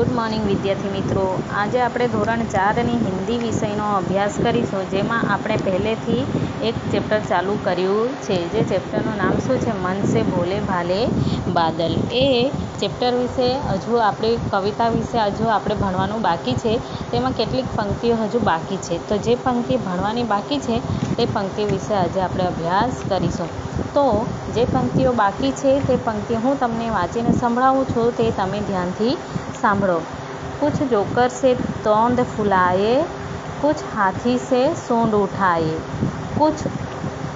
Good morning વિદ્યાર્થી મિત્રો આજે આપણે ધોરણ ચારની હિન્દી વિષયનો અભ્યાસ કરીશું જેમાં આપણે પહેલેથી એક ચેપ્ટર ચાલુ કર્યું છે જે ચેપ્ટરનું નામ શું છે મન સે ભોલે ભાલે બાદલ એ ચેપ્ટર વિશે હજુ આપણી કવિતા વિશે હજુ આપણે ભણવાનું બાકી છે તેમાં કેટલીક પંક્તિઓ હજુ બાકી છે તો જે પંક્તિ ભણવાની બાકી છે તે પંક્તિ વિશે આજે આપણે અભ્યાસ કરીશું તો જે પંક્તિઓ બાકી છે તે પંક્તિ હું તમને વાંચીને સંભળાવું છું તે તમે ધ્યાનથી સાંભળો कुछ जोकर से तोंद फुलाए कुछ हाथी से सूंड उठाए कुछ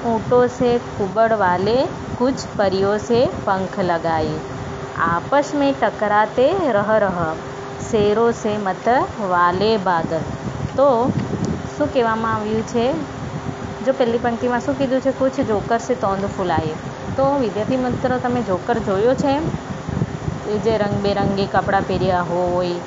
ऊँटों से कुबड़ वाले कुछ परियों से पंख लगाए आपस में टकराते रह रह શેરો સે મત વાલે બાદલ તો શું કહેવામાં આવ્યું છે જો પહેલી પંક્તિમાં શું કીધું છે કુછ જોકર સે તોંદ ફૂલાએ તો વિદ્યાર્થી મિત્રો તમે જોકર જોયો છે એ જે રંગબેરંગી કપડાં પહેર્યા હોય,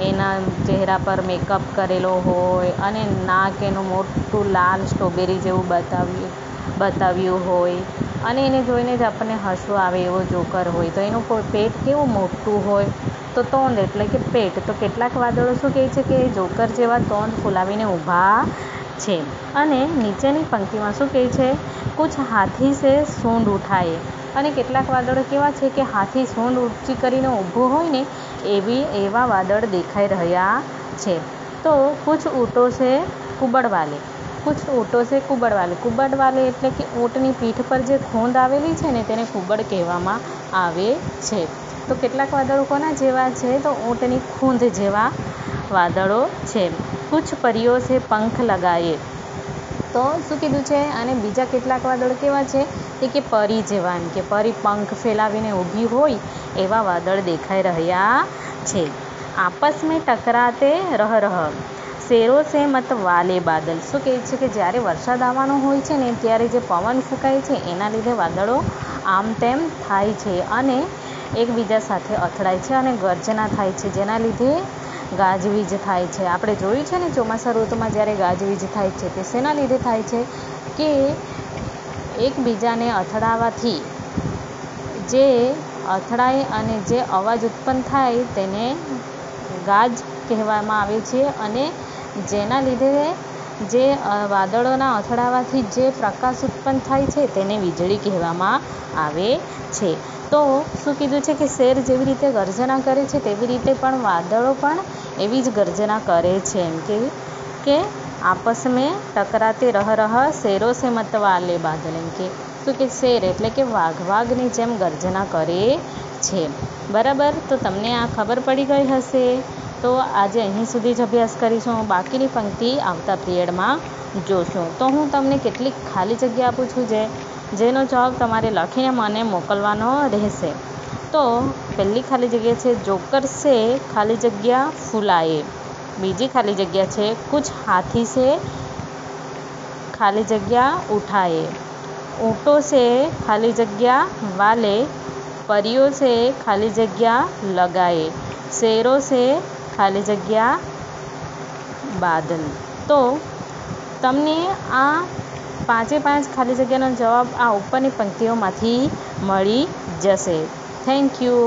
એના ચહેરા પર મેકઅપ કરેલો હોય અને નાક એનું મોટું લાલ સ્ટ્રોબેરી જેવું બતાવ્યું બતાવ્યું હોય. અને એને જોઈને જ આપણને હસવું આવે એવો જોકર હોય. તો એનું પેટ કેવું મોટું હોય? તો તોંદ એટલે કે પેટ. તો કેટલાક વાદળો શું કહે છે કે જોકર જેવા તોંદ ફૂલાવીને ઊભા છે. અને નીચેની પંક્તિમાં શું કહે છે? કુછ હાથી સે સૂંઢ ઉઠાએ અને કેટલાક વાદળો કેવા છે કે હાથી સૂંઢ ઊંચી કરીને ઊભો હોય ને એવી એવા વાદળ દેખાઈ રહ્યા છે. તો કુછ ઊંટો છે કુબડવાલે. કુછ ઊંટો છે કુબડવાલે. કુબડવાલે એટલે કે ઊંટની પીઠ પર જે ખૂંદ આવેલી છે ને તેને કુબડ કહેવામાં આવે છે. તો કેટલાક વાદળો કોના જેવા છે? તો ઊંટની ખૂંદ જેવા વાદળો છે. કુછ પરીઓ છે પંખ લગાએ તો શું કીધું છે? અને બીજા કેટલાક વાદળો કેવા છે? તે કે પરી જેવા એમ કે પરી પંખ ફેલાવીને ઊભી હોય એવા વાદળ દેખાઈ રહ્યા છે. આપસ મેં ટકરાતે રહ રહ. શેરો સે મત વાલે બાદલ. શું કહે છે કે જ્યારે વરસાદ આવવાનો હોય છે ને ત્યારે જે પવન ફૂંકાય છે એના લીધે વાદળો આમ તેમ થાય છે અને એકબીજા સાથે અથડાય છે અને ગર્જના થાય છે. જેના લીધે ગાજવીજ થાય છે. આપણે જોયું છે ને ચોમાસા ઋતુમાં જ્યારે ગાજવીજ થાય છે, તે શેના લીધે થાય છે? કે એકબીજાને અથડાવાથી જે અથડાય અને જે અવાજ ઉત્પન્ન થાય તેને ગાજ કહેવામાં આવે છે અને જેના લીધે જે વાદળોના અથડાવાથી જે પ્રકાશ ઉત્પન્ન થાય છે તેને વીજળી કહેવામાં આવે છે તો શું કીધું છે કે શેર જેવી રીતે ગર્જના કરે છે તેવી રીતે પણ વાદળો પણ એવી જ ગર્જના કરે છે એમ કે કે આપસ મેં ટકરાતે રહ રહ શેરો સે મત વાલે બાદલ એમ કે શું કે શેર એટલે કે વાઘ વાઘની જેમ ગર્જના કરે છે બરાબર તો તમને આ ખબર પડી ગઈ હશે તો આજે અહીં સુધી જ અભ્યાસ કરીશું બાકીની પંક્તિ આવતા પિરિયડમાં જોશું તો હું તમને કેટલીક ખાલી જગ્યા આપું છું જે જેનો જવાબ તમારે લખીને મને મોકલવાનો રહેશે તો પહેલી ખાલી જગ્યા છે જોકર સે ખાલી જગ્યા ફૂલાએ બીજી ખાલી જગ્યા છે કુછ હાથી સે ખાલી જગ્યા ઉઠાએ ઊંટો સે ખાલી જગ્યા વાલે परियों से खाली जगह लगाए शेरों से ખાલી જગ્યા બાદલ. તો તમને આ પાંચે પાંચ ખાલી જગ્યાનો જવાબ આ ઉપરની પંક્તિઓમાંથી મળી જશે. Thank you